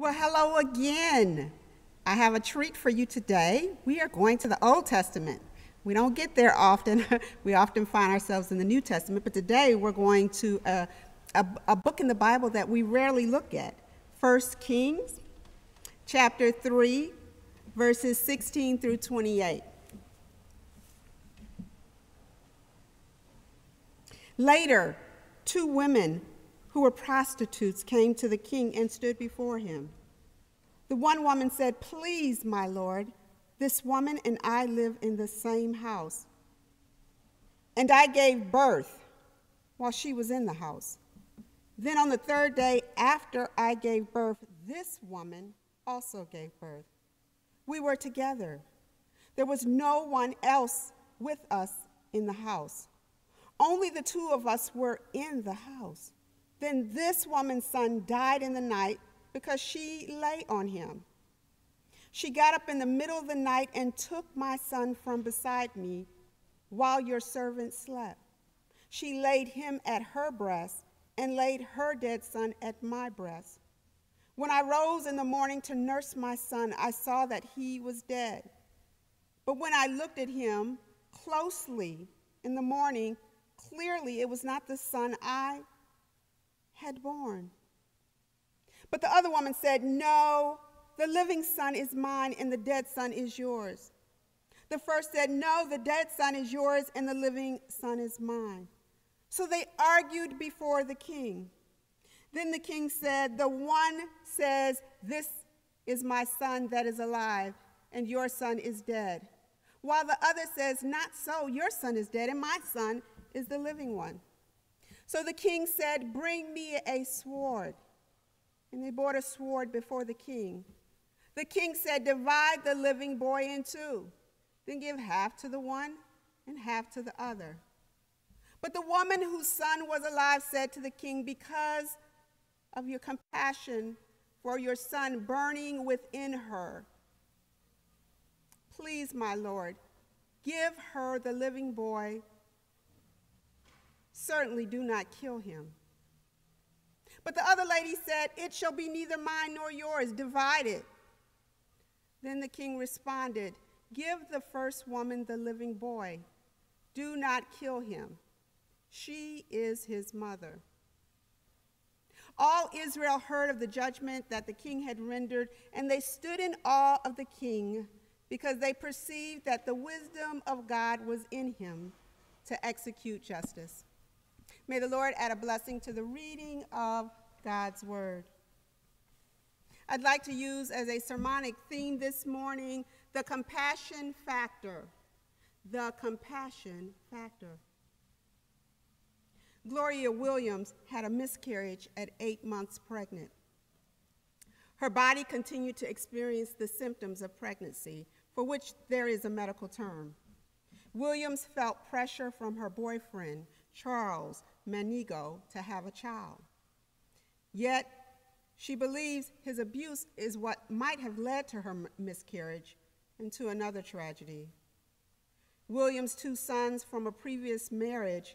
Well, hello again. I have a treat for you today. We are going to the Old Testament. We don't get there often. we often find ourselves in the New Testament, but today we're going to a, a, a book in the Bible that we rarely look at. First Kings, chapter 3, verses 16 through 28. Later, two women who were prostitutes came to the king and stood before him. The one woman said, Please, my lord, this woman and I live in the same house. And I gave birth while she was in the house. Then on the third day after I gave birth, this woman also gave birth. We were together. There was no one else with us in the house. Only the two of us were in the house. Then this woman's son died in the night because she lay on him. She got up in the middle of the night and took my son from beside me while your servant slept. She laid him at her breast and laid her dead son at my breast. When I rose in the morning to nurse my son, I saw that he was dead. But when I looked at him closely in the morning, clearly it was not the son I had born. But the other woman said, No, the living son is mine, and the dead son is yours. The first said, No, the dead son is yours, and the living son is mine. So they argued before the king. Then the king said, The one says, This is my son that is alive, and your son is dead. While the other says, Not so, your son is dead, and my son is the living one. So the king said, Bring me a sword. And they brought a sword before the king. The king said, Divide the living boy in two, then give half to the one and half to the other. But the woman whose son was alive said to the king, Because of your compassion for your son burning within her, please, my lord, give her the living boy. Certainly do not kill him. But the other lady said, It shall be neither mine nor yours, divide it. Then the king responded, Give the first woman the living boy. Do not kill him. She is his mother. All Israel heard of the judgment that the king had rendered, and they stood in awe of the king because they perceived that the wisdom of God was in him to execute justice. May the Lord add a blessing to the reading of God's word. I'd like to use as a sermonic theme this morning the compassion factor. The compassion factor. Gloria Williams had a miscarriage at eight months pregnant. Her body continued to experience the symptoms of pregnancy, for which there is a medical term. Williams felt pressure from her boyfriend, Charles, Manigo to have a child. Yet, she believes his abuse is what might have led to her miscarriage and to another tragedy. William's two sons from a previous marriage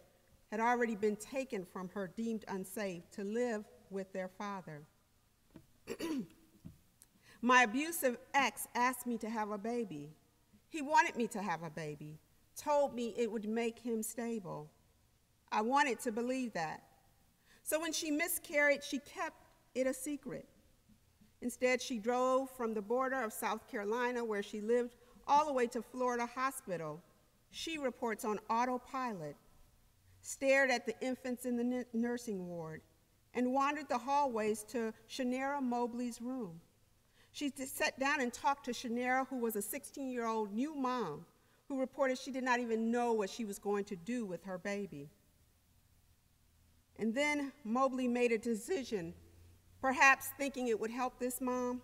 had already been taken from her, deemed unsafe, to live with their father. My abusive ex asked me to have a baby. He wanted me to have a baby, told me it would make him stable. I wanted to believe that. So when she miscarried, she kept it a secret. Instead, she drove from the border of South Carolina, where she lived, all the way to Florida Hospital. She reports on autopilot, stared at the infants in the nursing ward, and wandered the hallways to Shanara Mobley's room. She sat down and talked to Shanara, who was a 16 year old new mom, who reported she did not even know what she was going to do with her baby. And then Mobley made a decision, perhaps thinking it would help this mom,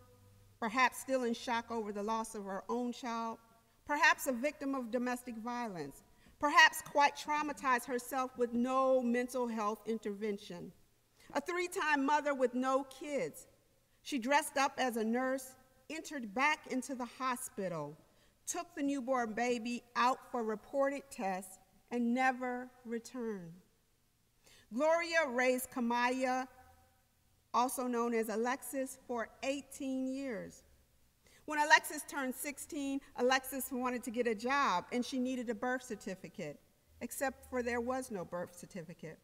perhaps still in shock over the loss of her own child, perhaps a victim of domestic violence, perhaps quite traumatized herself with no mental health intervention. A three time mother with no kids. She dressed up as a nurse, entered back into the hospital, took the newborn baby out for reported tests, and never returned. Gloria raised Kamiyah also known as Alexis, for 18 years. When Alexis turned 16, Alexis wanted to get a job and she needed a birth certificate, except for there was no birth certificate.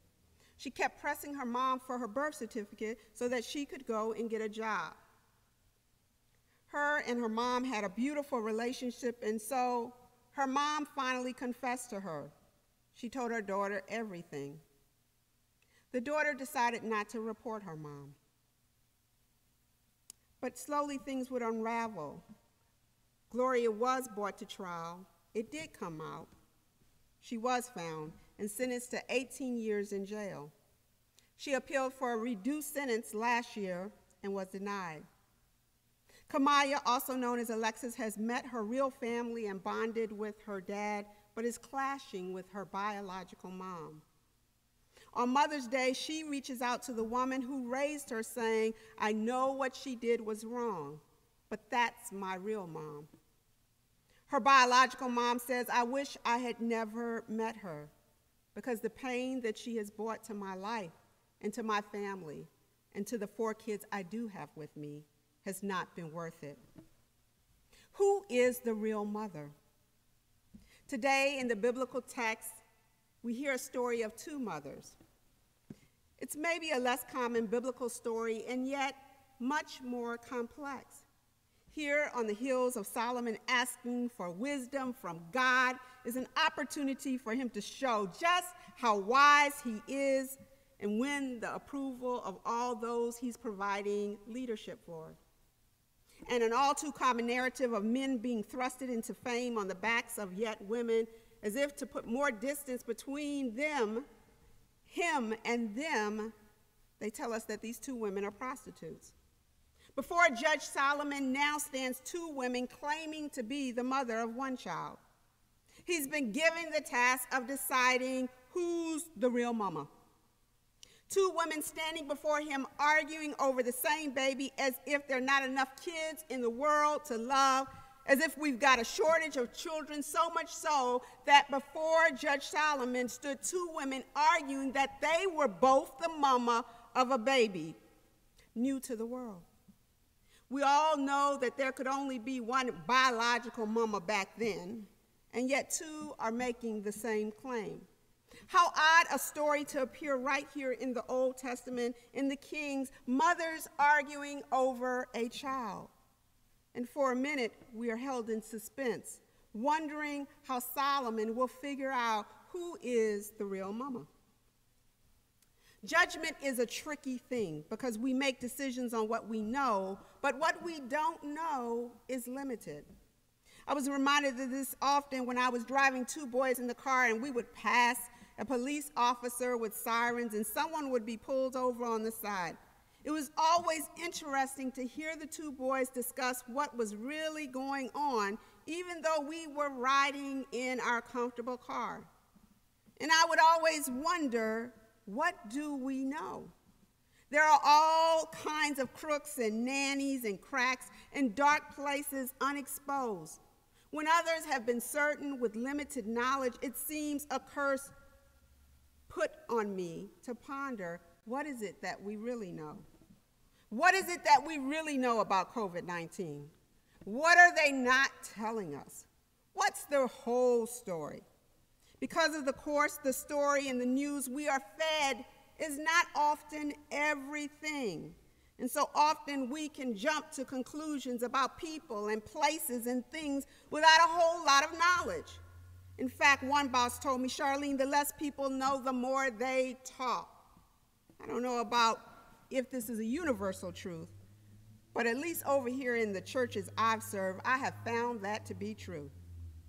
She kept pressing her mom for her birth certificate so that she could go and get a job. Her and her mom had a beautiful relationship, and so her mom finally confessed to her. She told her daughter everything. The daughter decided not to report her mom. But slowly things would unravel. Gloria was brought to trial. It did come out. She was found and sentenced to 18 years in jail. She appealed for a reduced sentence last year and was denied. Kamiyah, also known as Alexis, has met her real family and bonded with her dad, but is clashing with her biological mom. On Mother's Day, she reaches out to the woman who raised her, saying, I know what she did was wrong, but that's my real mom. Her biological mom says, I wish I had never met her because the pain that she has brought to my life and to my family and to the four kids I do have with me has not been worth it. Who is the real mother? Today, in the biblical text, we hear a story of two mothers. It's maybe a less common biblical story and yet much more complex. Here on the hills of Solomon, asking for wisdom from God is an opportunity for him to show just how wise he is and win the approval of all those he's providing leadership for. And an all too common narrative of men being thrusted into fame on the backs of yet women, as if to put more distance between them, him, and them, they tell us that these two women are prostitutes. Before Judge Solomon now stands two women claiming to be the mother of one child. He's been given the task of deciding who's the real mama. Two women standing before him arguing over the same baby as if there are not enough kids in the world to love, as if we've got a shortage of children, so much so that before Judge Solomon stood two women arguing that they were both the mama of a baby new to the world. We all know that there could only be one biological mama back then, and yet two are making the same claim. How odd a story to appear right here in the Old Testament in the Kings, mothers arguing over a child. And for a minute, we are held in suspense, wondering how Solomon will figure out who is the real mama. Judgment is a tricky thing because we make decisions on what we know, but what we don't know is limited. I was reminded of this often when I was driving two boys in the car and we would pass a police officer with sirens and someone would be pulled over on the side. It was always interesting to hear the two boys discuss what was really going on, even though we were riding in our comfortable car. And I would always wonder what do we know? There are all kinds of crooks and nannies and cracks and dark places unexposed. When others have been certain with limited knowledge, it seems a curse put on me to ponder what is it that we really know? What is it that we really know about COVID 19? What are they not telling us? What's the whole story? Because of the course, the story, and the news we are fed is not often everything. And so often we can jump to conclusions about people and places and things without a whole lot of knowledge. In fact, one boss told me, Charlene, the less people know, the more they talk. I don't know about if this is a universal truth, but at least over here in the churches I've served, I have found that to be true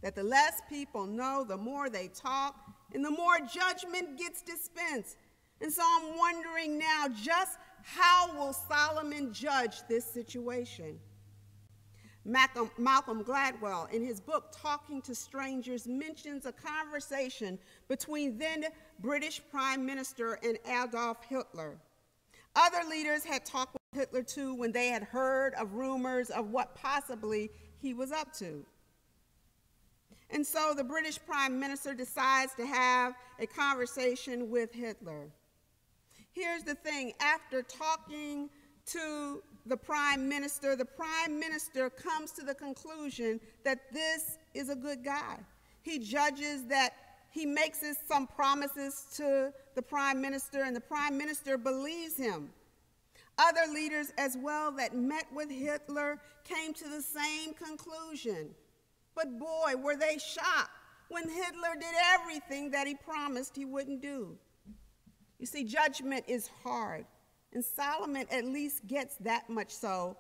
that the less people know, the more they talk, and the more judgment gets dispensed. And so I'm wondering now just how will Solomon judge this situation? Malcolm, Malcolm, Gladwell, in his book Talking to Strangers, mentions a conversation between then British Prime Minister and Adolf Hitler. Other leaders had talked with Hitler too when they had heard of rumors of what possibly he was up to. And so the British Prime Minister decides to have a conversation with Hitler. Here's the thing after talking to the prime minister, the prime minister comes to the conclusion that this is a good guy. He judges that he makes some promises to the prime minister, and the prime minister believes him. Other leaders, as well, that met with Hitler came to the same conclusion. But boy, were they shocked when Hitler did everything that he promised he wouldn't do. You see, judgment is hard. And Solomon at least gets that much so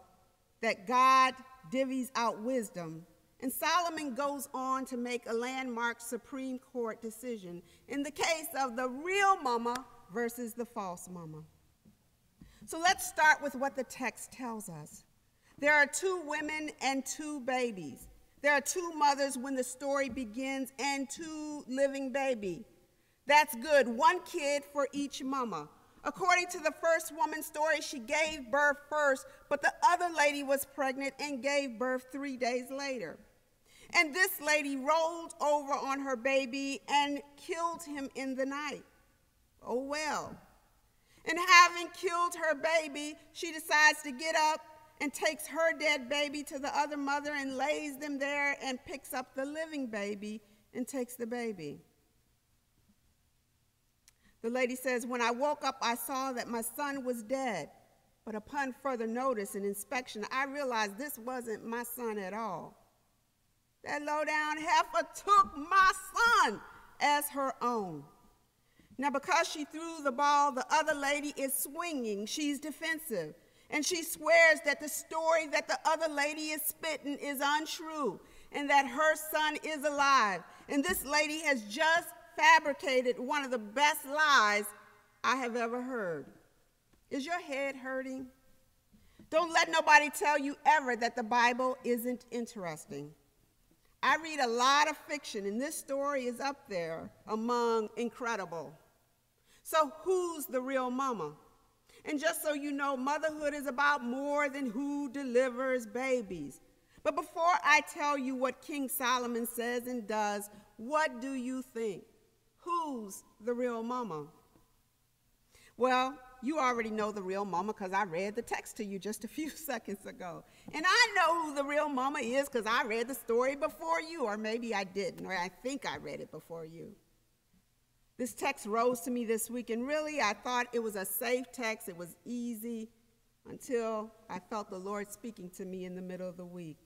that God divvies out wisdom. And Solomon goes on to make a landmark Supreme Court decision in the case of the real mama versus the false mama. So let's start with what the text tells us. There are two women and two babies. There are two mothers when the story begins and two living baby. That's good. One kid for each mama. According to the first woman's story, she gave birth first, but the other lady was pregnant and gave birth three days later. And this lady rolled over on her baby and killed him in the night. Oh well. And having killed her baby, she decides to get up and takes her dead baby to the other mother and lays them there and picks up the living baby and takes the baby. The lady says, When I woke up, I saw that my son was dead. But upon further notice and inspection, I realized this wasn't my son at all. That low down heifer took my son as her own. Now, because she threw the ball, the other lady is swinging. She's defensive. And she swears that the story that the other lady is spitting is untrue and that her son is alive. And this lady has just fabricated one of the best lies I have ever heard. Is your head hurting? Don't let nobody tell you ever that the Bible isn't interesting. I read a lot of fiction, and this story is up there among incredible. So, who's the real mama? And just so you know, motherhood is about more than who delivers babies. But before I tell you what King Solomon says and does, what do you think? Who's the real mama? Well, you already know the real mama because I read the text to you just a few seconds ago. And I know who the real mama is because I read the story before you, or maybe I didn't, or I think I read it before you. This text rose to me this week, and really I thought it was a safe text. It was easy until I felt the Lord speaking to me in the middle of the week.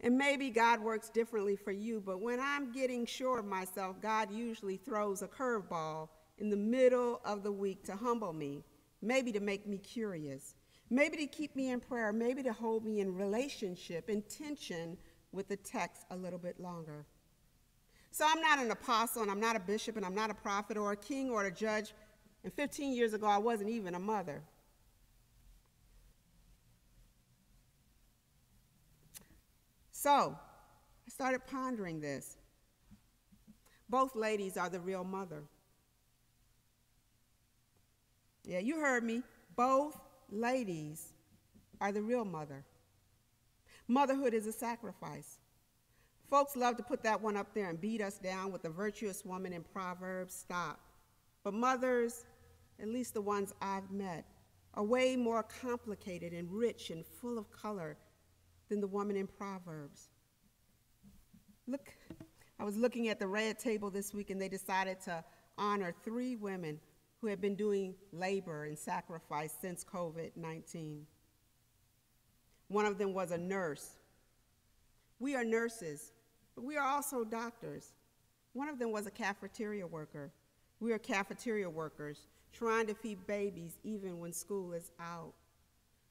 And maybe God works differently for you, but when I'm getting sure of myself, God usually throws a curveball in the middle of the week to humble me, maybe to make me curious, maybe to keep me in prayer, maybe to hold me in relationship, in tension with the text a little bit longer. So I'm not an apostle, and I'm not a bishop, and I'm not a prophet or a king or a judge. And 15 years ago, I wasn't even a mother. So I started pondering this. Both ladies are the real mother. Yeah, you heard me. Both ladies are the real mother. Motherhood is a sacrifice. Folks love to put that one up there and beat us down with the virtuous woman in Proverbs. Stop. But mothers, at least the ones I've met, are way more complicated and rich and full of color than the woman in Proverbs. Look, I was looking at the red table this week and they decided to honor three women who had been doing labor and sacrifice since COVID 19. One of them was a nurse. We are nurses, but we are also doctors. One of them was a cafeteria worker. We are cafeteria workers trying to feed babies even when school is out.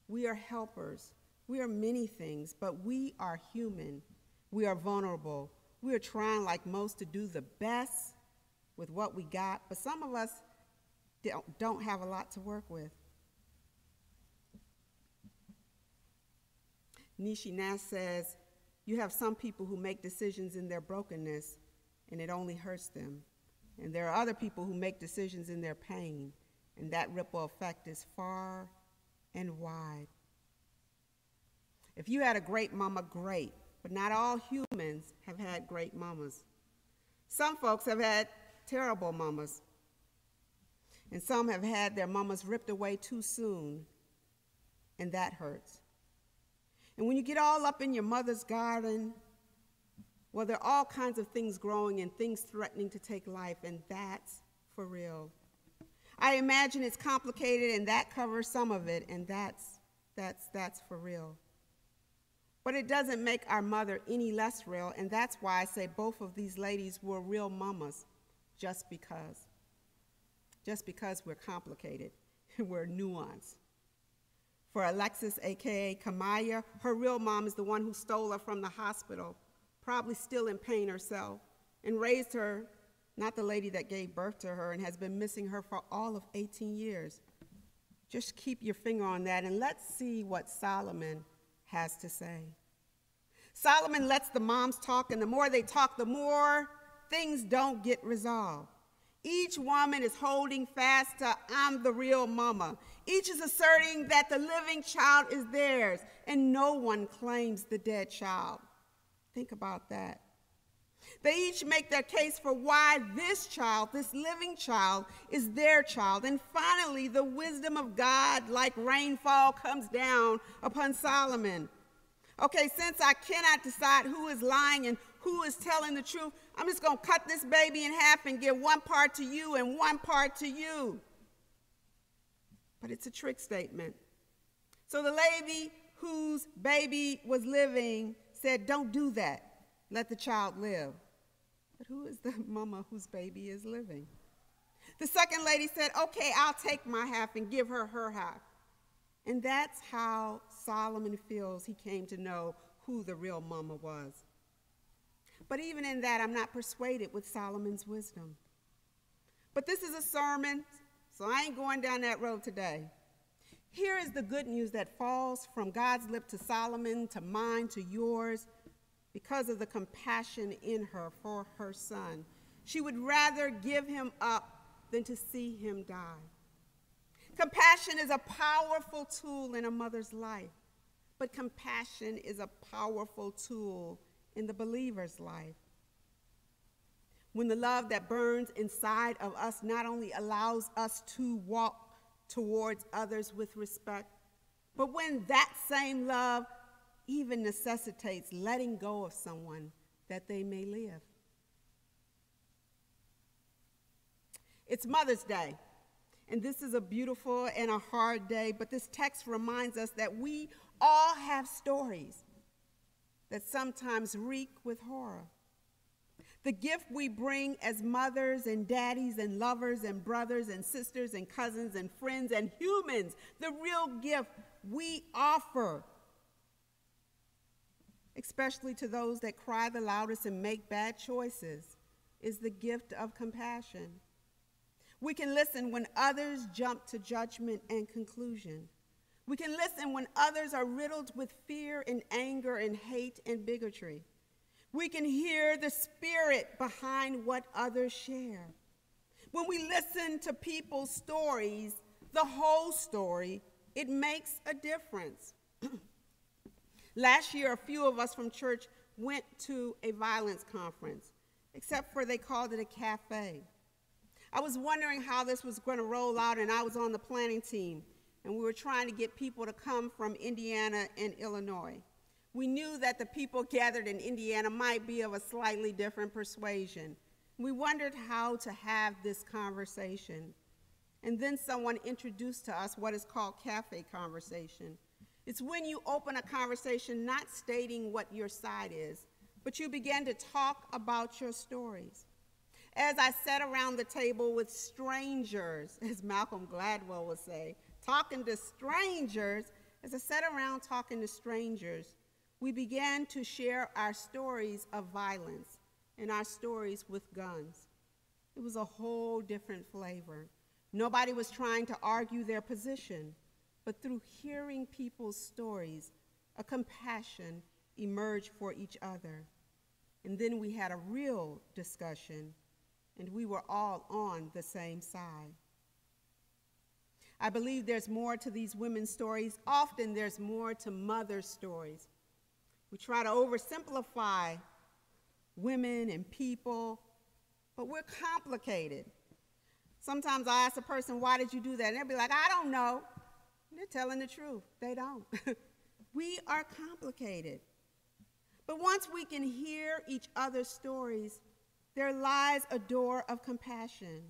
We are helpers. We are many things, but we are human. We are vulnerable. We are trying, like most, to do the best with what we got, but some of us don't have a lot to work with. Niecy Nash says, You have some people who make decisions in their brokenness, and it only hurts them. And there are other people who make decisions in their pain, and that ripple effect is far and wide. If you had a great mama, great. But not all humans have had great mamas. Some folks have had terrible mamas. And some have had their mamas ripped away too soon, and that hurts. And when you get all up in your mother's garden, well, there are all kinds of things growing and things threatening to take life, and that's for real. I imagine it's complicated, and that covers some of it, and that's, that's, that's for real. But it doesn't make our mother any less real, and that's why I say both of these ladies were real mamas, just because. Just because we're complicated, we're nuanced. For Alexis, aka Kamiyah, her real mom is the one who stole her from the hospital, probably still in pain herself, and raised her, not the lady that gave birth to her and has been missing her for all of 18 years. Just keep your finger on that, and let's see what Solomon has to say. Solomon lets the moms talk, and the more they talk, the more things don't get resolved. Each woman is holding fast to, I'm the real mama. Each is asserting that the living child is theirs, and no one claims the dead child. Think about that. They each make their case for why this child, this living child, is their child. And finally, the wisdom of God, like rainfall, comes down upon Solomon. Okay, since I cannot decide who is lying and who is telling the truth, I'm just going to cut this baby in half and give one part to you and one part to you. But it's a trick statement. So the lady whose baby was living said, Don't do that. Let the child live. But who is the mama whose baby is living? The second lady said, Okay, I'll take my half and give her her half. And that's how Solomon feels he came to know who the real mama was. But even in that, I'm not persuaded with Solomon's wisdom. But this is a sermon, so I ain't going down that road today. Here is the good news that falls from God's lip to Solomon, to mine, to yours, because of the compassion in her for her son. She would rather give him up than to see him die. Compassion is a powerful tool in a mother's life, but compassion is a powerful tool in the believer's life. When the love that burns inside of us not only allows us to walk towards others with respect, but when that same love even necessitates letting go of someone that they may live. It's Mother's Day. And this is a beautiful and a hard day, but this text reminds us that we all have stories that sometimes reek with horror. The gift we bring as mothers and daddies and lovers and brothers and sisters and cousins and friends and humans, the real gift we offer, especially to those that cry the loudest and make bad choices, is the gift of compassion. We can listen when others jump to judgment and conclusion. We can listen when others are riddled with fear and anger and hate and bigotry. We can hear the spirit behind what others share. When we listen to people's stories, the whole story, it makes a difference. Last year, a few of us from church went to a violence conference, except for they called it a cafe. I was wondering how this was going to roll out, and I was on the planning team, and we were trying to get people to come from Indiana and Illinois. We knew that the people gathered in Indiana might be of a slightly different persuasion. We wondered how to have this conversation. And then someone introduced to us what is called cafe conversation. It's when you open a conversation not stating what your side is, but you begin to talk about your stories. As I sat around the table with strangers, as Malcolm Gladwell would say, talking to strangers, as I sat around talking to strangers, we began to share our stories of violence and our stories with guns. It was a whole different flavor. Nobody was trying to argue their position, but through hearing people's stories, a compassion emerged for each other. And then we had a real discussion and we were all on the same side. I believe there's more to these women's stories. Often there's more to mothers' stories. We try to oversimplify women and people, but we're complicated. Sometimes I ask a person, Why did you do that? And they'll be like, I don't know. And they're telling the truth. They don't. we are complicated. But once we can hear each other's stories, there lies a door of compassion.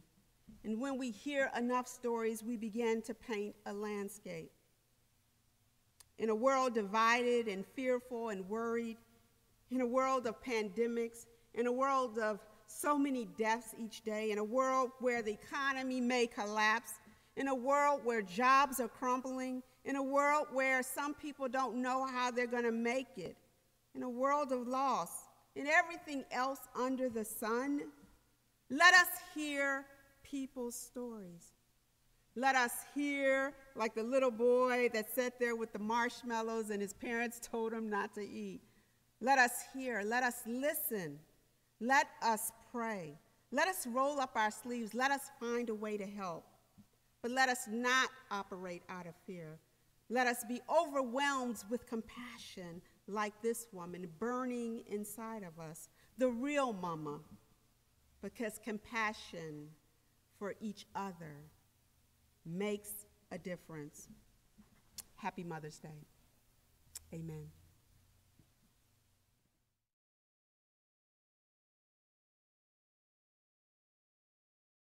And when we hear enough stories, we begin to paint a landscape. In a world divided and fearful and worried, in a world of pandemics, in a world of so many deaths each day, in a world where the economy may collapse, in a world where jobs are crumbling, in a world where some people don't know how they're going to make it, in a world of loss, in everything else under the sun, let us hear people's stories. Let us hear, like the little boy that sat there with the marshmallows and his parents told him not to eat. Let us hear, let us listen, let us pray, let us roll up our sleeves, let us find a way to help. But let us not operate out of fear. Let us be overwhelmed with compassion, like this woman burning inside of us, the real mama, because compassion for each other makes a difference. Happy Mother's Day. Amen.